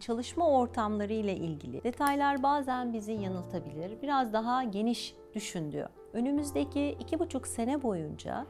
çalışma ortamları ile ilgili detaylar bazen bizi yanıltabilir. Biraz daha geniş düşün diyor. Önümüzdeki iki buçuk sene boyunca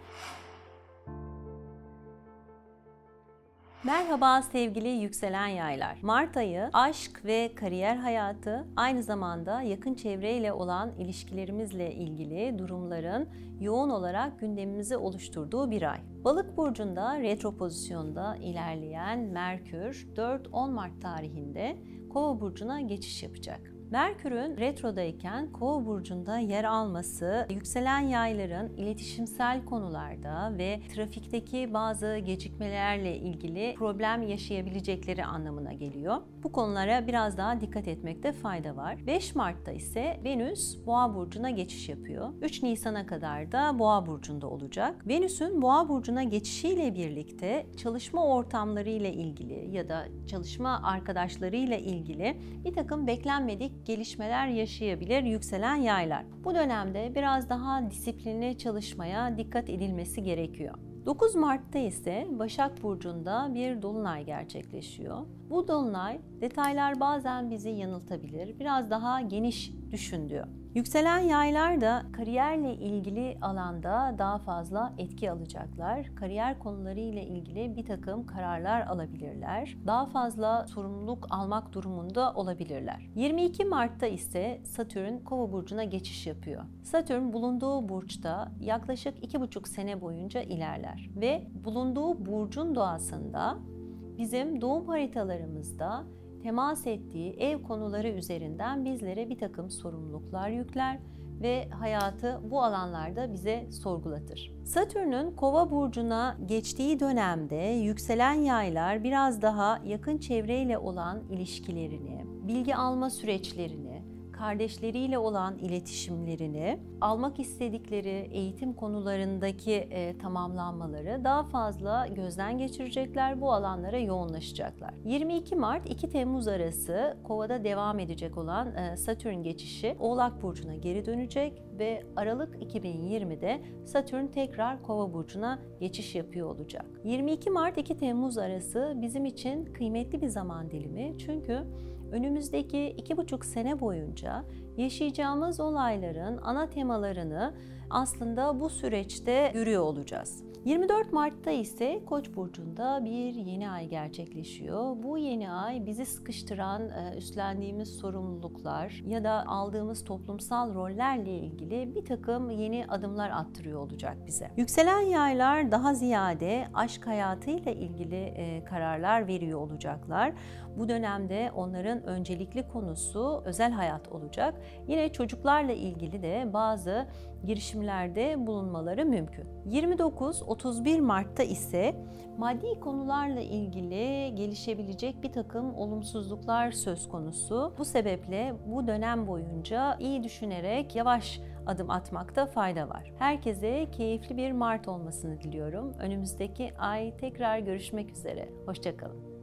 Merhaba sevgili yükselen yaylar. Mart ayı aşk ve kariyer hayatı aynı zamanda yakın çevreyle olan ilişkilerimizle ilgili durumların yoğun olarak gündemimizi oluşturduğu bir ay. Balık burcunda retro pozisyonda ilerleyen Merkür 4-10 Mart tarihinde Kova burcuna geçiş yapacak. Merkür'ün retrodayken Kova burcunda yer alması yükselen yayların iletişimsel konularda ve trafikteki bazı gecikmelerle ilgili problem yaşayabilecekleri anlamına geliyor. Bu konulara biraz daha dikkat etmekte fayda var. 5 Mart'ta ise Venüs Boğa burcuna geçiş yapıyor. 3 Nisan'a kadar da Boğa burcunda olacak. Venüs'ün Boğa burcuna geçişiyle birlikte çalışma ortamları ile ilgili ya da çalışma arkadaşları ile ilgili bir takım beklenmedik gelişmeler yaşayabilir yükselen yaylar. Bu dönemde biraz daha disiplinli çalışmaya dikkat edilmesi gerekiyor. 9 Mart'ta ise Başak Burcu'nda bir dolunay gerçekleşiyor. Bu dolunay detaylar bazen bizi yanıltabilir. Biraz daha geniş düşün diyor. Yükselen yaylar da kariyerle ilgili alanda daha fazla etki alacaklar. Kariyer konuları ile ilgili bir takım kararlar alabilirler. Daha fazla sorumluluk almak durumunda olabilirler. 22 Mart'ta ise Satürn Kova burcuna geçiş yapıyor. Satürn bulunduğu burçta yaklaşık 2,5 sene boyunca ilerler ve bulunduğu burcun doğasında bizim doğum haritalarımızda temas ettiği ev konuları üzerinden bizlere bir takım sorumluluklar yükler ve hayatı bu alanlarda bize sorgulatır. Satürn'ün Kova burcuna geçtiği dönemde yükselen yaylar biraz daha yakın çevreyle olan ilişkilerini, bilgi alma süreçlerini, kardeşleriyle olan iletişimlerini, almak istedikleri eğitim konularındaki e, tamamlanmaları daha fazla gözden geçirecekler, bu alanlara yoğunlaşacaklar. 22 Mart 2 Temmuz arası Kova'da devam edecek olan e, Satürn geçişi Oğlak Burcu'na geri dönecek ve Aralık 2020'de Satürn tekrar Kova burcuna geçiş yapıyor olacak. 22 Mart 2 Temmuz arası bizim için kıymetli bir zaman dilimi çünkü önümüzdeki iki buçuk sene boyunca yaşayacağımız olayların ana temalarını aslında bu süreçte görüyor olacağız. 24 Mart'ta ise Koç burcunda bir yeni ay gerçekleşiyor. Bu yeni ay bizi sıkıştıran e, üstlendiğimiz sorumluluklar ya da aldığımız toplumsal rollerle ilgili bir takım yeni adımlar attırıyor olacak bize. Yükselen yaylar daha ziyade aşk hayatıyla ilgili e, kararlar veriyor olacaklar. Bu dönemde onların öncelikli konusu özel hayat olacak. Yine çocuklarla ilgili de bazı girişimlerde bulunmaları mümkün. 29-31 Mart'ta ise maddi konularla ilgili gelişebilecek bir takım olumsuzluklar söz konusu. Bu sebeple bu dönem boyunca iyi düşünerek yavaş adım atmakta fayda var. Herkese keyifli bir Mart olmasını diliyorum. Önümüzdeki ay tekrar görüşmek üzere. Hoşçakalın.